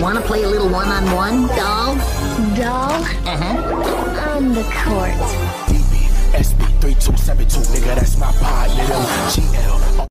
Want to play a little one-on-one, -on -one, doll? Doll? Uh-huh. On the court. DB, SB, 3272, nigga, that's